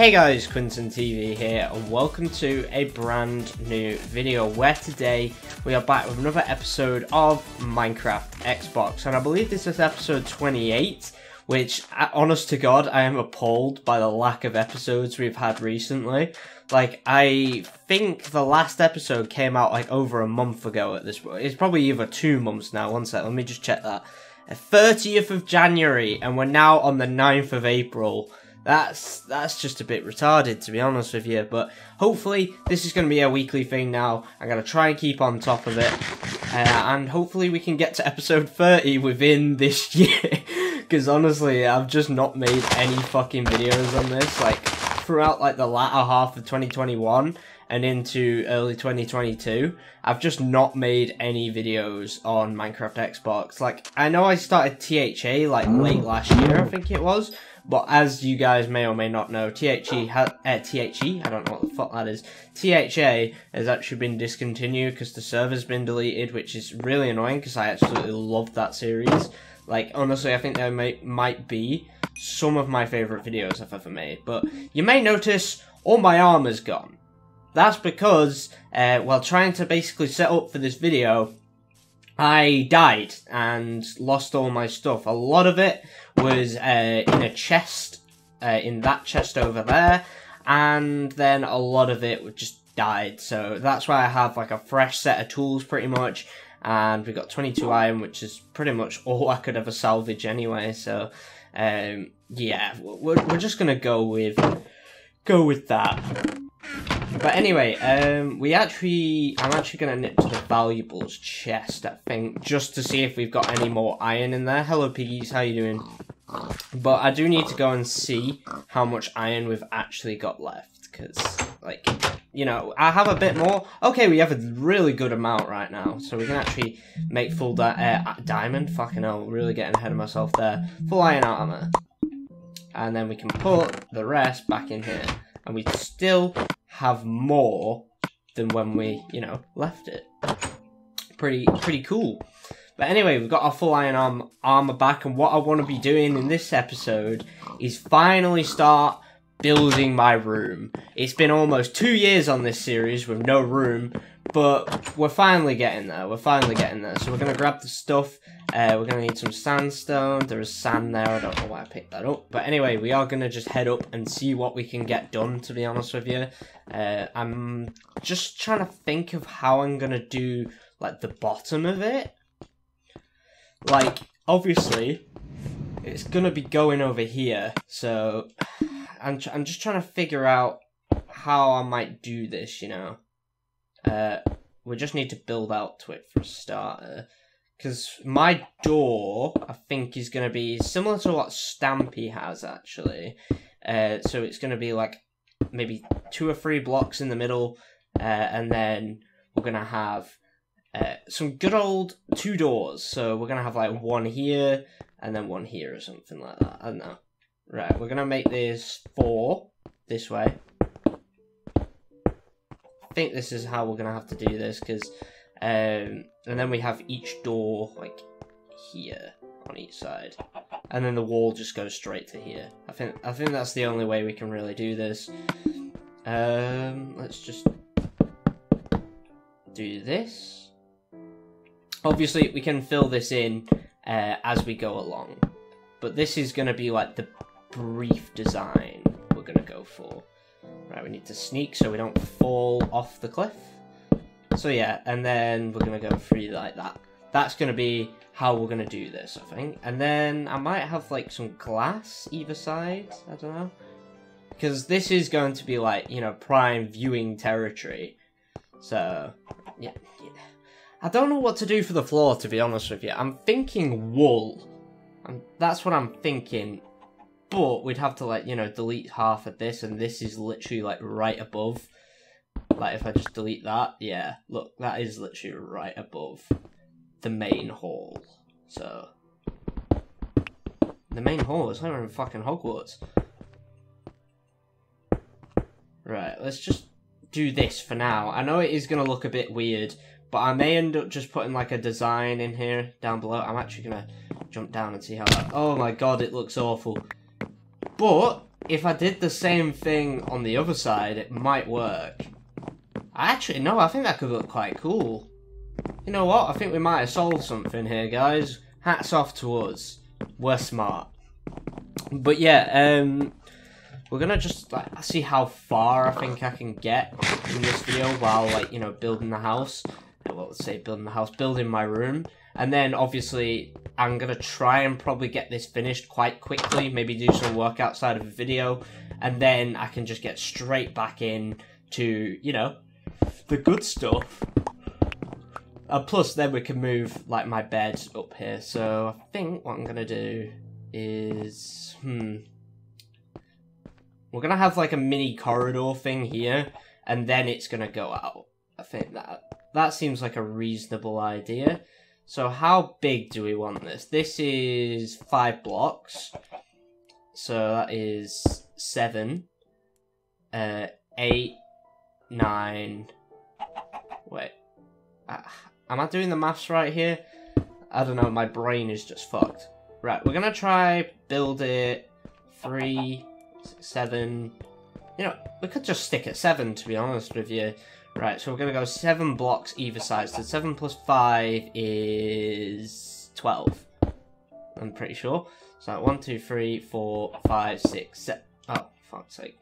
Hey guys, Quinnton TV here, and welcome to a brand new video where today we are back with another episode of Minecraft Xbox, and I believe this is episode 28, which, uh, honest to God, I am appalled by the lack of episodes we've had recently. Like, I think the last episode came out like over a month ago at this point. It's probably either two months now. One sec, let me just check that. 30th of January, and we're now on the 9th of April. That's that's just a bit retarded to be honest with you, but hopefully this is going to be a weekly thing now. I'm going to try and keep on top of it, uh, and hopefully we can get to episode 30 within this year. Because honestly, I've just not made any fucking videos on this. Like throughout like the latter half of 2021 and into early 2022, I've just not made any videos on Minecraft Xbox. Like I know I started THA like late last year, I think it was but as you guys may or may not know, THE, ha- uh, THE, I don't know what the fuck that is, THA has actually been discontinued because the server's been deleted, which is really annoying because I absolutely love that series. Like, honestly, I think there may, might be some of my favourite videos I've ever made. But you may notice all my armor's gone. That's because, uh, while trying to basically set up for this video, I died and lost all my stuff. A lot of it was uh, in a chest, uh, in that chest over there, and then a lot of it just died. So that's why I have like a fresh set of tools pretty much, and we got 22 iron, which is pretty much all I could ever salvage anyway. So um, yeah, we're, we're just gonna go with go with that. But anyway, um, we actually, I'm actually going to nip to the valuables chest, I think, just to see if we've got any more iron in there. Hello, piggies, how you doing? But I do need to go and see how much iron we've actually got left, because, like, you know, I have a bit more. Okay, we have a really good amount right now, so we can actually make full di uh, diamond. Fucking hell, really getting ahead of myself there. Full iron armor. And then we can put the rest back in here. And we still have more than when we, you know, left it. Pretty, pretty cool. But anyway, we've got our full iron arm, armor back, and what I want to be doing in this episode is finally start building my room. It's been almost two years on this series with no room, but we're finally getting there. We're finally getting there. So we're going to grab the stuff. Uh, we're going to need some sandstone. There is sand there. I don't know why I picked that up. But anyway, we are going to just head up and see what we can get done, to be honest with you. Uh, I'm just trying to think of how I'm going to do, like, the bottom of it. Like, obviously, it's going to be going over here. So, I'm, I'm just trying to figure out how I might do this, you know. Uh, we just need to build out to it for a starter. Because my door, I think, is going to be similar to what Stampy has, actually. Uh, so it's going to be like maybe two or three blocks in the middle, uh, and then we're going to have uh, some good old two doors. So we're going to have like one here, and then one here or something like that. I don't know. Right, we're going to make this four this way. Think this is how we're going to have to do this, because... Um, and then we have each door, like, here on each side. And then the wall just goes straight to here. I think I think that's the only way we can really do this. Um, let's just do this. Obviously, we can fill this in uh, as we go along. But this is going to be like the brief design we're going to go for. Right, we need to sneak so we don't fall off the cliff. So yeah, and then we're going to go through like that. That's going to be how we're going to do this, I think. And then I might have like some glass either side, I don't know. Because this is going to be like, you know, prime viewing territory. So, yeah. I don't know what to do for the floor, to be honest with you. I'm thinking wool. And that's what I'm thinking. But we'd have to, like, you know, delete half of this, and this is literally, like, right above. Like, if I just delete that, yeah, look, that is literally right above the main hall. So, the main hall is not even fucking Hogwarts. Right, let's just do this for now. I know it is going to look a bit weird, but I may end up just putting like a design in here down below. I'm actually going to jump down and see how that... Oh my god, it looks awful. But if I did the same thing on the other side, it might work. I actually, no, I think that could look quite cool. You know what? I think we might have solved something here, guys. Hats off to us. We're smart. But yeah, um, we're gonna just like see how far I think I can get in this video while like you know building the house. Well, let's say building the house, building my room, and then obviously I'm gonna try and probably get this finished quite quickly. Maybe do some work outside of the video, and then I can just get straight back in to you know the good stuff. Uh, plus, then we can move like my bed up here. So I think what I'm gonna do is hmm. We're gonna have like a mini corridor thing here, and then it's gonna go out. I think that that seems like a reasonable idea. So how big do we want this? This is five blocks. So that is seven, uh, eight, nine. Wait, uh, am I doing the maths right here? I don't know. My brain is just fucked. Right, we're gonna try build it three, seven. You know, we could just stick at seven to be honest with you. Right, so we're gonna go seven blocks either side. So seven plus five is twelve. I'm pretty sure. So one, two, three, four, five, six, seven. Oh, fuck's sake.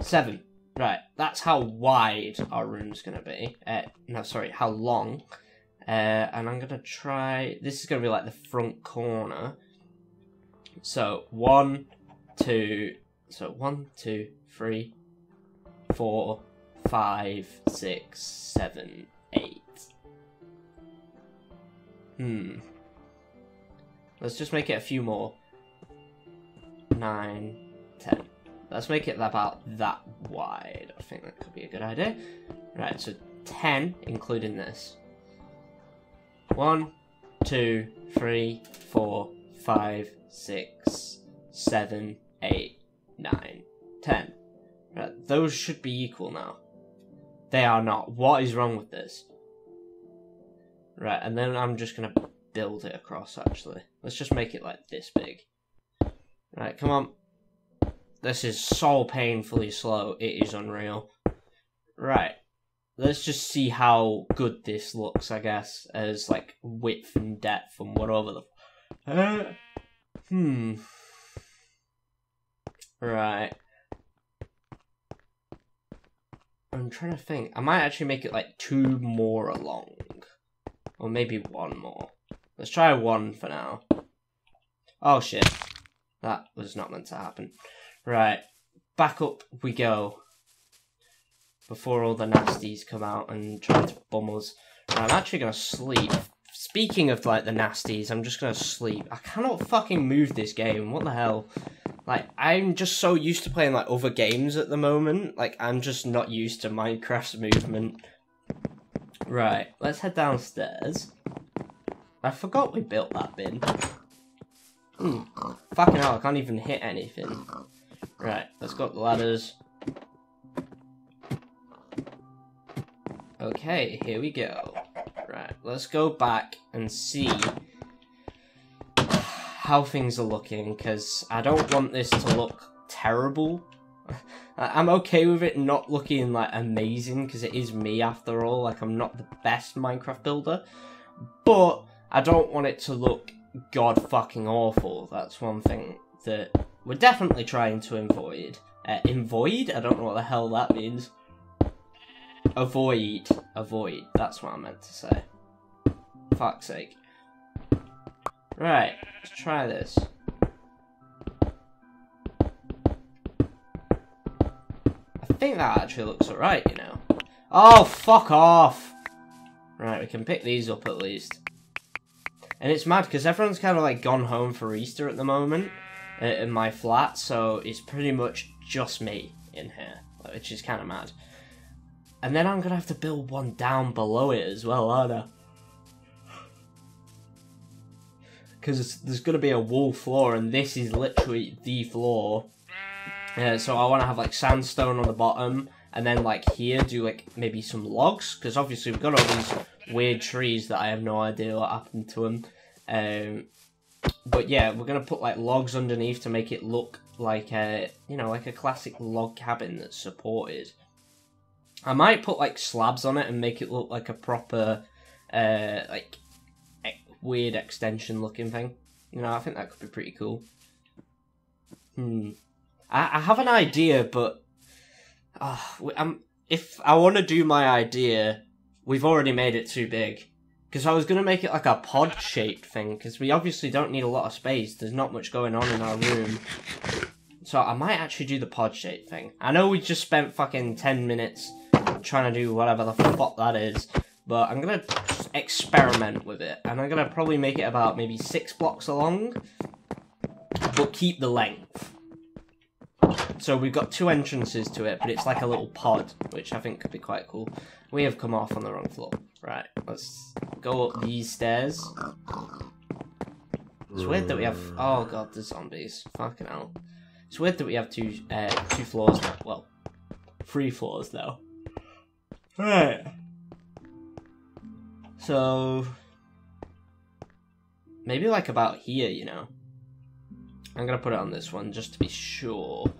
Seven. Right, that's how wide our room's gonna be. Uh, no, sorry, how long. Uh, and I'm gonna try. This is gonna be like the front corner. So one, two. So one, two, three, four, five, six, seven, eight. Hmm. Let's just make it a few more. Nine, ten. Let's make it about that wide. I think that could be a good idea. Right, so ten, including this. One, two, three, four, five, six, seven, eight, nine, ten. Right, those should be equal now. They are not. What is wrong with this? Right, and then I'm just gonna build it across, actually. Let's just make it like this big. Right, come on. This is so painfully slow, it is unreal. Right, let's just see how good this looks, I guess, as like width and depth and whatever the... Uh, hmm. Right. I'm trying to think. I might actually make it like two more along. Or maybe one more. Let's try one for now. Oh shit. That was not meant to happen. Right. Back up we go. Before all the nasties come out and try to bum us. Right, I'm actually going to sleep. Speaking of like the nasties, I'm just going to sleep. I cannot fucking move this game. What the hell? Like, I'm just so used to playing, like, other games at the moment. Like, I'm just not used to Minecraft's movement. Right, let's head downstairs. I forgot we built that bin. Hmm, fucking hell, I can't even hit anything. Right, let's go up the ladders. Okay, here we go. Right, let's go back and see how things are looking because I don't want this to look terrible. I'm okay with it not looking like amazing because it is me after all. Like I'm not the best Minecraft builder, but I don't want it to look god fucking awful. That's one thing that we're definitely trying to avoid. Uh, avoid? I don't know what the hell that means. Avoid. Avoid. That's what I meant to say. Fuck's sake. Right, let's try this. I think that actually looks alright, you know. Oh, fuck off! Right, we can pick these up at least. And it's mad, because everyone's kind of like gone home for Easter at the moment uh, in my flat, so it's pretty much just me in here, which is kind of mad. And then I'm going to have to build one down below it as well, aren't I? Because there's going to be a wool floor, and this is literally the floor. Uh, so I want to have like sandstone on the bottom, and then like here do like maybe some logs, because obviously we've got all these weird trees that I have no idea what happened to them. Um, but yeah, we're gonna put like logs underneath to make it look like a, you know, like a classic log cabin that's supported. I might put like slabs on it and make it look like a proper, uh, like weird extension looking thing. You know, I think that could be pretty cool. Hmm. I, I have an idea, but uh, I'm, if I want to do my idea, we've already made it too big. Because I was going to make it like a pod shaped thing, because we obviously don't need a lot of space. There's not much going on in our room. So I might actually do the pod shape thing. I know we just spent fucking 10 minutes trying to do whatever the fuck that is, but I'm going to experiment with it. And I'm going to probably make it about maybe six blocks long, but keep the length. So we've got two entrances to it, but it's like a little pod, which I think could be quite cool. We have come off on the wrong floor. Right, let's go up these stairs. It's weird that we have. Oh god, the zombies. Fucking hell. It's weird that we have two uh, two floors now. Well, three floors now. Right. So maybe like about here, you know. I'm gonna put it on this one just to be sure.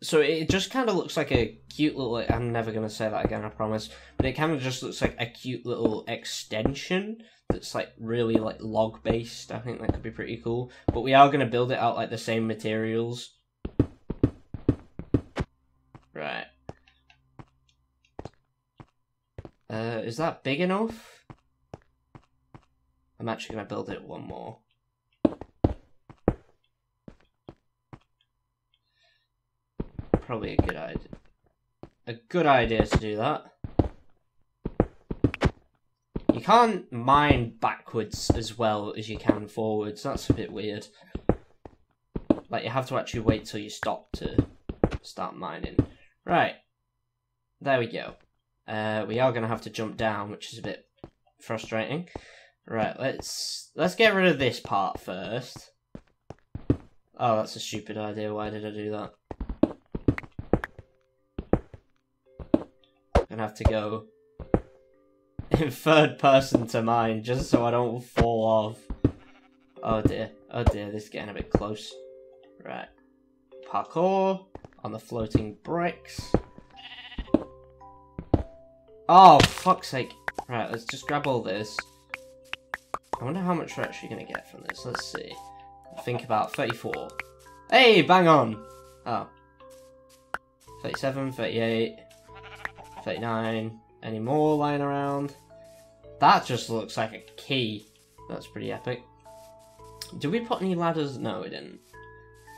So it just kind of looks like a cute little. I'm never gonna say that again, I promise. But it kind of just looks like a cute little extension that's like really like log based. I think that could be pretty cool. But we are gonna build it out like the same materials. Is that big enough? I'm actually gonna build it one more. Probably a good idea. A good idea to do that. You can't mine backwards as well as you can forwards. That's a bit weird. Like, you have to actually wait till you stop to start mining. Right. There we go. Uh, we are going to have to jump down, which is a bit frustrating. Right, let's let's get rid of this part first. Oh, that's a stupid idea. Why did I do that? I'm Gonna have to go in third person to mine just so I don't fall off. Oh dear, oh dear, this is getting a bit close. Right. Parkour on the floating bricks. Oh, fuck's sake. Right, let's just grab all this. I wonder how much we're actually going to get from this. Let's see. Think about 34. Hey, bang on! Oh. 37, 38, 39. Any more lying around? That just looks like a key. That's pretty epic. Did we put any ladders? No, we didn't.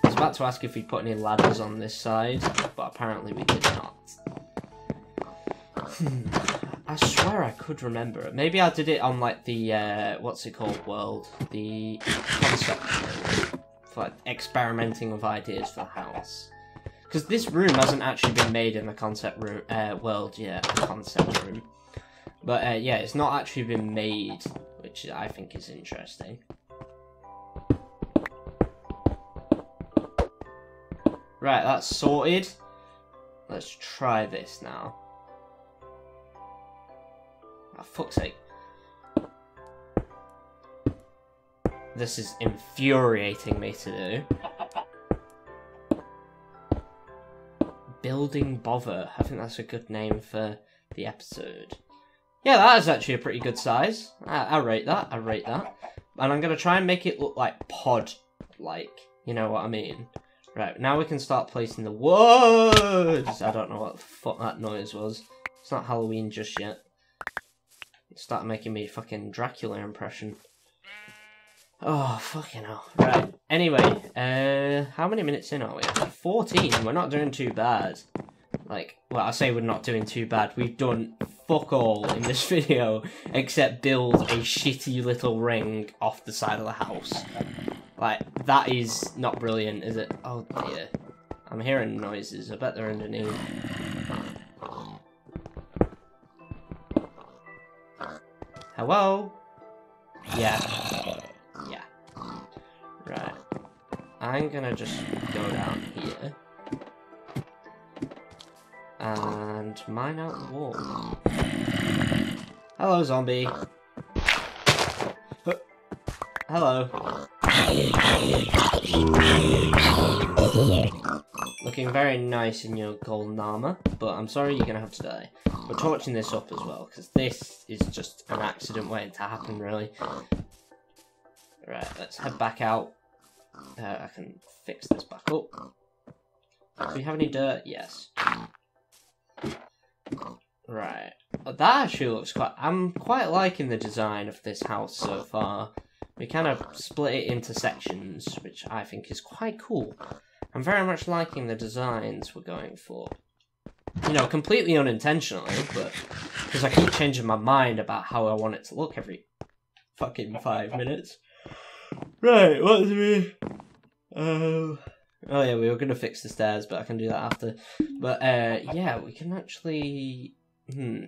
I was about to ask if we put any ladders on this side, but apparently we did not. I swear I could remember it. Maybe I did it on like the uh, what's it called world, the concept for like, experimenting with ideas for the house. Because this room hasn't actually been made in the concept room uh, world yet, concept room. But uh, yeah, it's not actually been made, which I think is interesting. Right, that's sorted. Let's try this now. Oh, fuck's sake. This is infuriating me to do. Building Bother. I think that's a good name for the episode. Yeah, that is actually a pretty good size. I, I rate that. I rate that. And I'm going to try and make it look like pod-like. You know what I mean? Right, now we can start placing the words. I don't know what the fuck that noise was. It's not Halloween just yet. It started making me fucking Dracula impression. Oh, fucking hell. Right, anyway, uh, how many minutes in are we? 14, we're not doing too bad. Like, well, I say we're not doing too bad. We've done fuck all in this video, except build a shitty little ring off the side of the house. Like, that is not brilliant, is it? Oh dear. I'm hearing noises, I bet they're underneath. Hello? Yeah. Yeah. Right. I'm gonna just go down here. And mine out the wall. Hello, zombie. Hello. Looking very nice in your golden armor, but I'm sorry you're gonna have to die. We're torching this up as well, because this is just an accident waiting to happen, really. Right, let's head back out. Uh, I can fix this back up. Do we have any dirt? Yes. Right. That actually looks quite... I'm quite liking the design of this house so far. We kind of split it into sections, which I think is quite cool. I'm very much liking the designs we're going for. You know, completely unintentionally, but because I keep changing my mind about how I want it to look every fucking five minutes. Right, what's me? Oh, oh yeah, we were gonna fix the stairs, but I can do that after. But uh, yeah, we can actually. Hmm.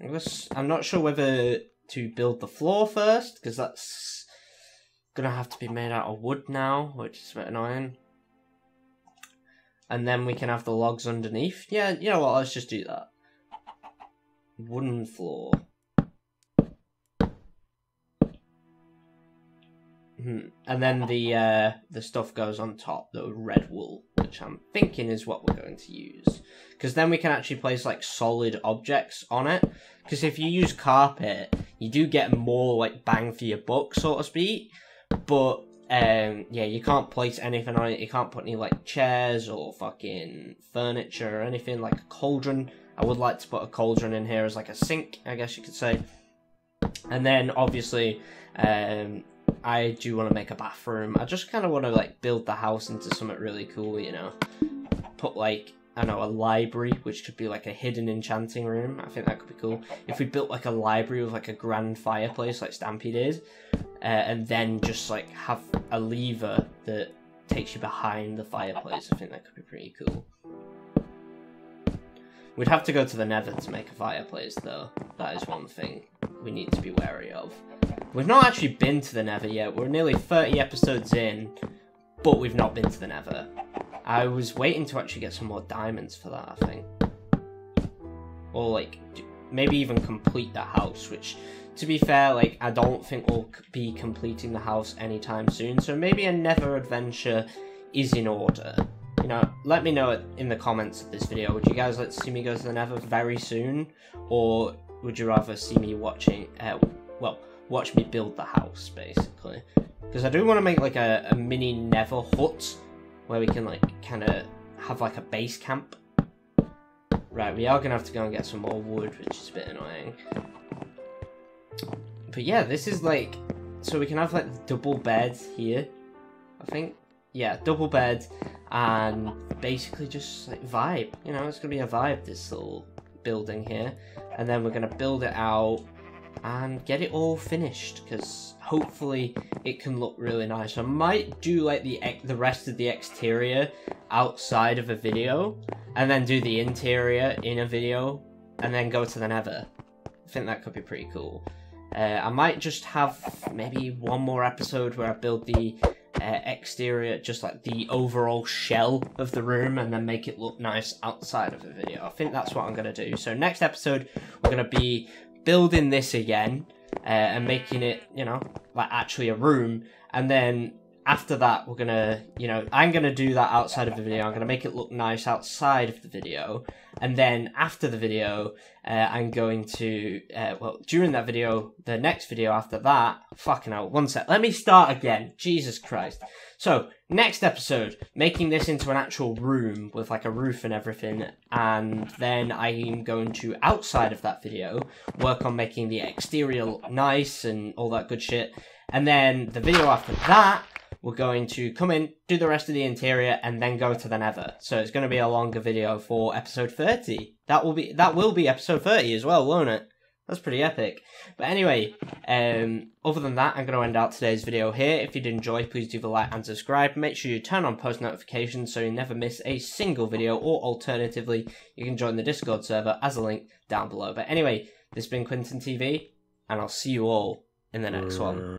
I guess I'm not sure whether to build the floor first because that's gonna have to be made out of wood now, which is a bit annoying. And then we can have the logs underneath. Yeah, you know what? Let's just do that. Wooden floor. Hmm. And then the uh, the stuff goes on top, the red wool, which I'm thinking is what we're going to use. Because then we can actually place like solid objects on it. Because if you use carpet, you do get more like bang for your buck, so to speak. But um, yeah, you can't place anything on it. You can't put any like chairs or fucking furniture or anything like a cauldron. I would like to put a cauldron in here as like a sink, I guess you could say. And then obviously, um, I do want to make a bathroom. I just kind of want to like build the house into something really cool, you know. Put like I know a library, which could be like a hidden enchanting room. I think that could be cool. If we built like a library with like a grand fireplace, like Stampy did, uh, and then just like have a lever that takes you behind the fireplace, I think that could be pretty cool. We'd have to go to the Nether to make a fireplace, though. That is one thing we need to be wary of. We've not actually been to the Nether yet. We're nearly 30 episodes in, but we've not been to the Nether. I was waiting to actually get some more diamonds for that, I think. Or, like, maybe even complete the house, which, to be fair, like, I don't think we'll be completing the house anytime soon. So maybe a Nether adventure is in order. You know, let me know in the comments of this video. Would you guys like to see me go to the Nether very soon? Or would you rather see me watching, uh, well, watch me build the house, basically. Because I do want to make like a, a mini Nether hut where we can like kind of have like a base camp. Right, we are going to have to go and get some more wood, which is a bit annoying. But yeah, this is like, so we can have like double beds here, I think. Yeah, double bed and basically just like vibe. You know, it's to be a vibe, this little building here. And then we're to build it out and get it all finished because hopefully it can look really nice. I might do like the the rest of the exterior outside of a video and then do the interior in a video and then go to the nether. I think that could be pretty cool. Uh, I might just have maybe one more episode where I build the uh, exterior, just like the overall shell of the room, and then make it look nice outside of the video. I think that's what I'm going to do. So next episode, we're going to be building this again uh, and making it, you know, like actually a room. And then after that, we're gonna, you know, I'm gonna do that outside of the video. I'm gonna make it look nice outside of the video. And then after the video, uh, I'm going to, uh, well, during that video, the next video after that, fucking hell, one sec. Let me start again. Jesus Christ. So, next episode, making this into an actual room with like a roof and everything, and then I'm going to, outside of that video, work on making the exterior look nice and all that good shit. And then the video after that, we're going to come in, do the rest of the interior, and then go to the nether. So it's going to be a longer video for episode 30. That will be that will be episode 30 as well, won't it? That's pretty epic. But anyway, um, other than that, I'm going to end out today's video here. If you did enjoy, please do the like and subscribe. Make sure you turn on post notifications so you never miss a single video. Or alternatively, you can join the Discord server as a link down below. But anyway, this has been Quinnton TV, and I'll see you all in the next one.